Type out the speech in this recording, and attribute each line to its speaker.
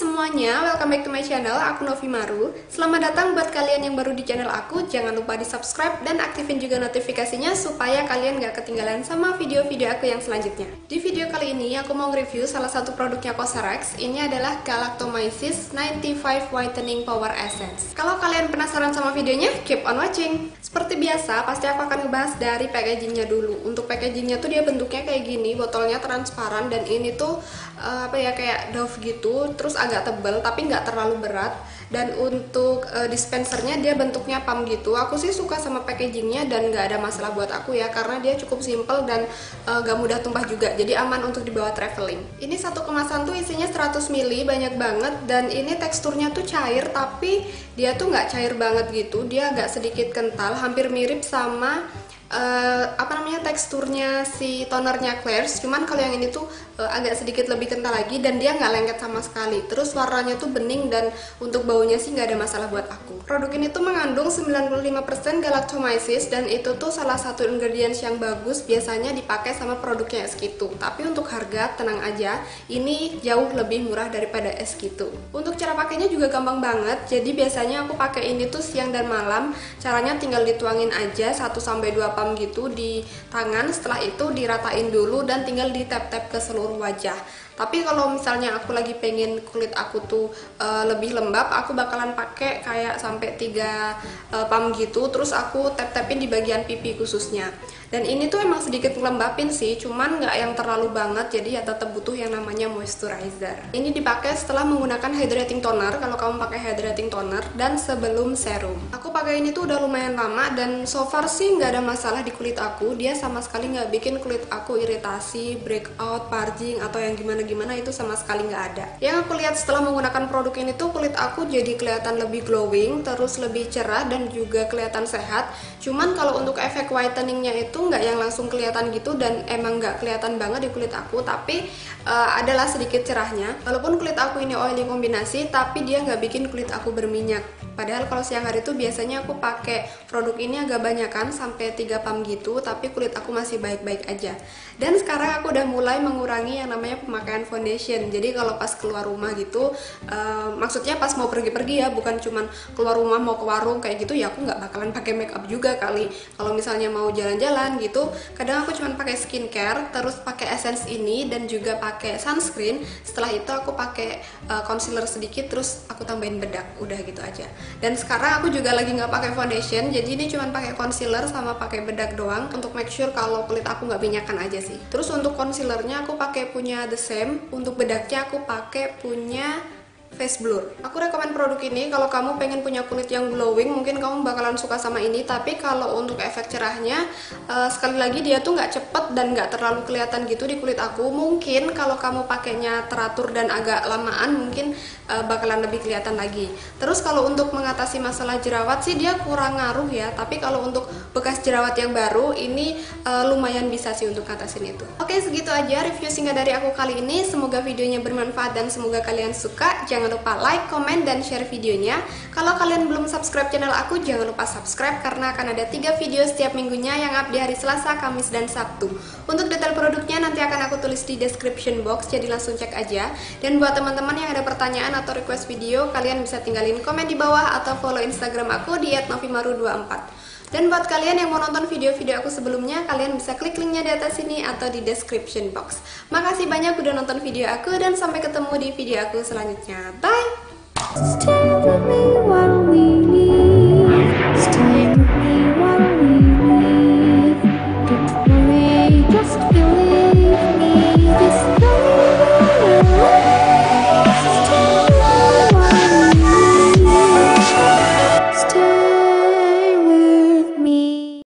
Speaker 1: semuanya, welcome back to my channel, aku Novi Maru. Selamat datang buat kalian yang baru di channel aku Jangan lupa di subscribe dan aktifin juga notifikasinya Supaya kalian gak ketinggalan sama video-video aku yang selanjutnya. Di video kali ini aku mau review salah satu produknya Cosrx Ini adalah Galactomyces 95 Whitening Power Essence. Kalau kalian penasaran sama videonya, keep on watching. Seperti biasa, pasti aku akan ngebahas dari packagingnya dulu. Untuk packagingnya tuh dia bentuknya kayak gini Botolnya transparan dan ini tuh uh, apa ya kayak Dove gitu. Terus terus agak tebal tapi nggak terlalu berat. Dan untuk uh, dispensernya dia bentuknya pump gitu. Aku sih suka sama packagingnya dan nggak ada masalah buat aku ya karena dia cukup simple dan uh, eh, gak mudah tumpah juga. Jadi aman untuk dibawa traveling. Ini satu kemasan tuh isinya 100 ml banyak banget. Dan ini teksturnya tuh cair tapi dia tuh nggak cair banget gitu. Dia agak sedikit kental hampir mirip sama uh, apa namanya teksturnya si tonernya Claire's. Cuman kalau yang ini tuh uh, agak sedikit lebih kental lagi dan dia nggak lengket sama sekali. Terus warnanya tuh bening dan untuk baunya sih nggak ada masalah buat aku. Produk ini tuh mengandung 95% galactomyces dan itu tuh salah satu ingredients yang bagus biasanya dipakai sama produknya es gitu tapi untuk harga tenang aja ini jauh lebih murah daripada es gitu untuk cara pakainya juga gampang banget. Jadi biasanya aku pakai ini tuh siang dan malam. Caranya tinggal dituangin aja 1 sampai 2 pump gitu di tangan setelah itu diratain dulu dan tinggal di tap tap ke seluruh wajah. Tapi kalau misalnya aku lagi pengen kulit aku tuh uh, lebih lembab aku bakalan pakai kayak sampai 3 uh, pump gitu terus aku tap tapin di bagian pipi khususnya dan ini tuh emang sedikit ngelembapin sih cuman nggak yang terlalu banget jadi ya tetap butuh yang namanya moisturizer. Ini dipakai setelah menggunakan hydrating toner kalau kamu pakai hydrating toner dan sebelum serum. Aku pakai ini tuh udah lumayan lama dan so far sih nggak ada masalah di kulit aku. Dia sama sekali nggak bikin kulit aku iritasi breakout parging atau yang gimana-gimana itu sama sekali nggak ada. Yang aku lihat setelah menggunakan produk ini tuh kulit aku jadi kelihatan lebih glowing terus lebih cerah dan juga kelihatan sehat. Cuman kalau untuk efek whiteningnya itu nggak yang langsung kelihatan gitu dan emang nggak kelihatan banget di kulit aku tapi uh, adalah sedikit cerahnya. Walaupun kulit aku ini oily kombinasi tapi dia nggak bikin kulit aku berminyak. Padahal kalau siang hari tuh biasanya aku pakai produk ini agak banyak kan sampai 3 pump gitu tapi kulit aku masih baik-baik aja. Dan sekarang aku udah mulai mengurangi yang namanya pemakaian foundation. Jadi kalau pas keluar rumah gitu uh, maksudnya pas mau pergi-pergi ya bukan cuman keluar rumah mau ke warung kayak gitu ya aku nggak bakalan pakai makeup juga kali. Kalau misalnya mau jalan-jalan gitu. Kadang aku cuma pakai skincare terus pakai essence ini dan juga pakai sunscreen. Setelah itu aku pakai uh, concealer sedikit terus aku tambahin bedak. Udah gitu aja. Dan sekarang aku juga lagi nggak pakai foundation jadi ini cuma pakai concealer sama pakai bedak doang untuk make sure kalau kulit aku nggak minyakan aja sih. Terus untuk concealernya aku pakai punya the same untuk bedaknya aku pakai punya face blur. Aku rekomend produk ini kalau kamu pengen punya kulit yang glowing, mungkin kamu bakalan suka sama ini. Tapi kalau untuk efek cerahnya, uh, sekali lagi dia tuh nggak cepet dan nggak terlalu kelihatan gitu di kulit aku. Mungkin kalau kamu pakainya teratur dan agak lamaan, mungkin uh, bakalan lebih kelihatan lagi. Terus kalau untuk mengatasi masalah jerawat sih dia kurang ngaruh ya. Tapi kalau untuk bekas jerawat yang baru, ini uh, lumayan bisa sih untuk ngatasin itu. Oke segitu aja review singkat dari aku kali ini. Semoga videonya bermanfaat dan semoga kalian suka. Jangan lupa like, comment, dan share videonya. Kalau kalian belum subscribe channel aku, jangan lupa subscribe karena akan ada 3 video setiap minggunya yang up di hari Selasa, Kamis, dan Sabtu. Untuk detail produknya nanti akan aku tulis di description box, jadi langsung cek aja. Dan buat teman-teman yang ada pertanyaan atau request video, kalian bisa tinggalin komen di bawah atau follow Instagram aku di @novimaru24. Dan buat kalian yang mau nonton video-video aku sebelumnya, kalian bisa klik linknya di atas sini atau di description box. Makasih banyak udah nonton video aku dan sampai ketemu di video aku selanjutnya. Bye!